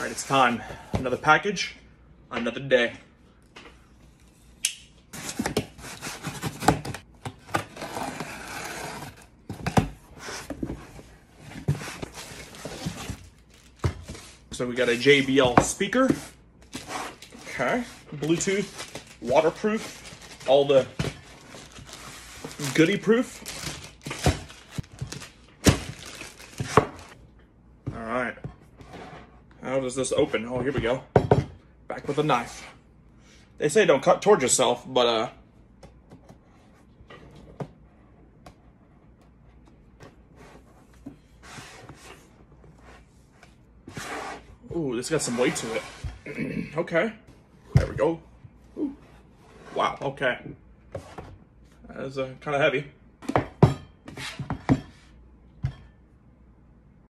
All right, it's time. Another package, another day. So we got a JBL speaker. Okay. Bluetooth, waterproof, all the goody proof. All right. How does this open? Oh, here we go. Back with a knife. They say don't cut towards yourself, but uh. Ooh, this got some weight to it. okay. There we go. Ooh. Wow, okay. That's uh, kind of heavy.